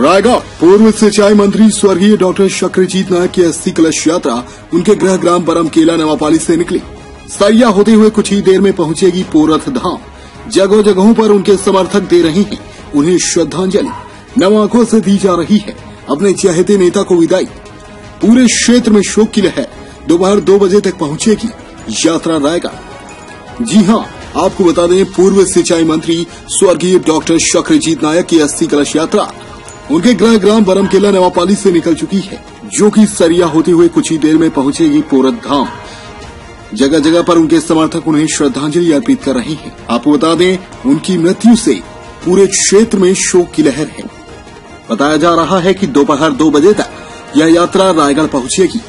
रायगढ़, पूर्व सिंचाई मंत्री स्वर्गीय डॉक्टर शक्रजीत नायक की अस्थि कलश यात्रा उनके गृह ग्राम बरम केला नवापाली से निकली। सरिया होते हुए कुछ ही देर में पहुंचेगी पोरथ धाम। जगह जगहों पर उनके समर्थक दे रहे हैं। उन्हें श्रद्धांजलि नव आँखों से दी जा रही है। अपने चहेते नेता को विदाई। पूरे क्षेत्र में शोक की लहर दोपहर दो बजे तक पहुंचेगी यात्रा रायगढ़। जी हाँ, आपको बता दें पूर्व सिंचाई मंत्री स्वर्गीय डॉक्टर शक्रजीत नायक की अस्थि कलश यात्रा। उनके गृह ग्राम बरम बरमकेला नवापाली से निकल चुकी है, जो कि सरिया होते हुए कुछ ही देर में पहुंचेगी पोरत धाम। जगह जगह पर उनके समर्थक उन्हें श्रद्धांजलि अर्पित कर रहे हैं। आपको बता दें, उनकी मृत्यु से पूरे क्षेत्र में शोक की लहर है। बताया जा रहा है कि दोपहर दो बजे तक यह यात्रा रायगढ़ पहुंचेगी।